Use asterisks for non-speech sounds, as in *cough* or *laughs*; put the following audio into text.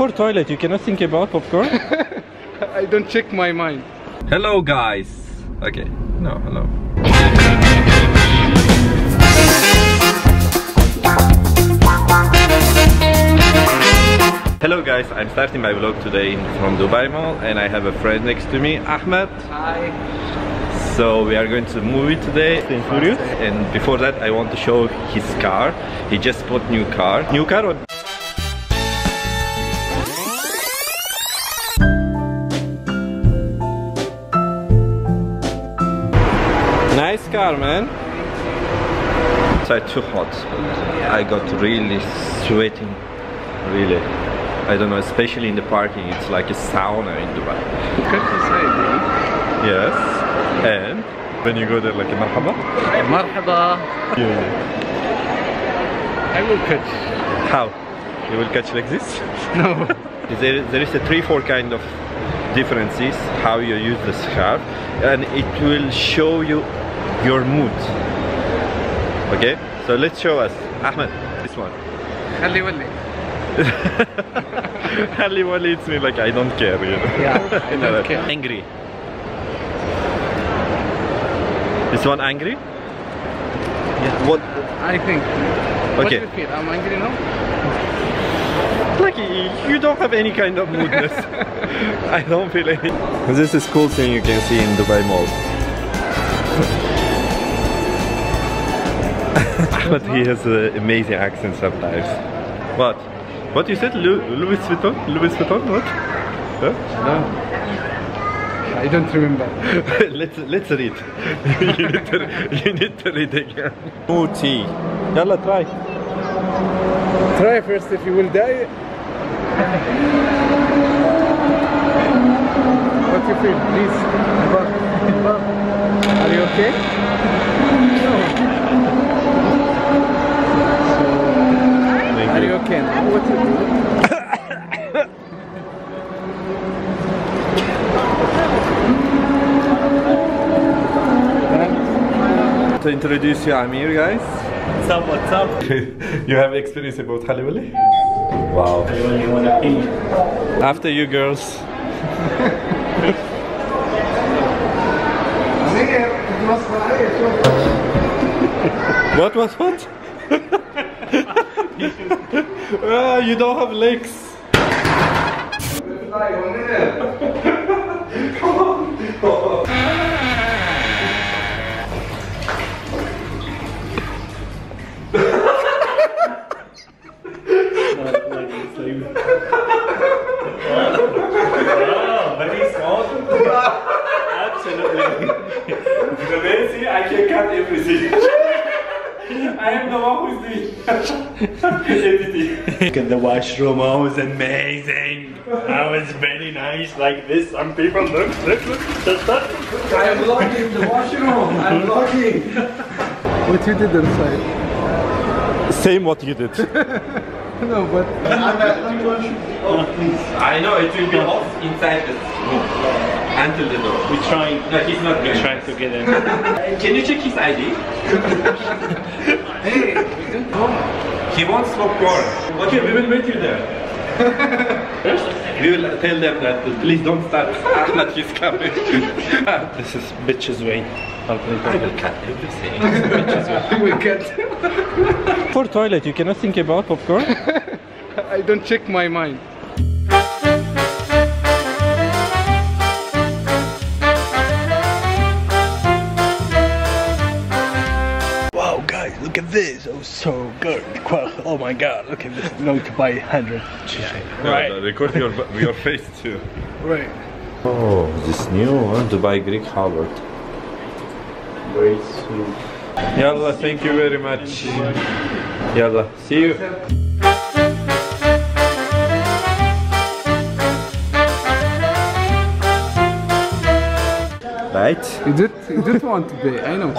For toilet, you cannot think about popcorn? *laughs* I don't check my mind. hello guys. Okay. No, hello. Hello guys, I'm starting my vlog today from Dubai Mall and I have a friend next to me, Ahmed. Hi. So we are going to the movie today in Furious and before that I want to show his car. He just bought new car. New car or car man. It's too hot. I got really sweating. Really. I don't know, especially in the parking, it's like a sauna in Dubai. Countryside, bro. Yes. And when you go there like a marhaba? Marhaba. Yeah. I will catch. How? You will catch like this? *laughs* No. There, there is a three, four kind of differences how you use the scarf and it will show you your mood. Okay? So let's show us. Ahmed, this one. Khalli walli. *laughs* Ali Wali, it's me like I don't care, you know. Yeah, *laughs* I don't care. Angry. This one angry? Yeah. What? I think. What do Okay. you feel? I'm angry now? Like you don't have any kind of moodness. *laughs* I don't feel any. This is cool thing you can see in Dubai Mall. *laughs* but he has an amazing accent sometimes. What? What you said? Lu Louis Vuitton? Louis Vuitton? What? Huh? No. I don't remember. *laughs* let's let's read. *laughs* you, need to, you need to read again. Muti. Yalla try. Try first if you will die. what you feel, please? Are you okay? Thank Are you okay now? What you do? To introduce you, Amir, guys. What's up, what's up? *laughs* you have experience about Halibali? Wow. You wanna eat? After you girls. *laughs* what was what? *laughs* Ah, you don't have legs. Oh, very small. Absolutely. The way see, I can cut everything. *laughs* I am the one who's doing editing. *laughs* Look at the washroom. Oh, it was amazing. That was very nice. Like this, some people look, look, look. Just that. I'm vlogging the washroom. I'm vlogging. *laughs* what you did inside? Same what you did. No, but oh, I know it will be off inside the room until the door. We're trying. No, he's not We're trying to get in. *laughs* Can you check his ID? *laughs* hey, we don't go. He wants popcorn. Okay, we will meet you there. *laughs* we will tell them that please don't start. Ahmed is coming. This is bitch's way. I will cut everything. we get. For toilet, you cannot think about popcorn. I don't check my mind. So good. Oh my god, look at this. I'm going to buy 100. Right. record your your face too. Right. Oh, this new one, Dubai Creek Harbour. Very soon. Yalla, thank you very much. Yalla, see you. Right? You did. You did want to pay. I know.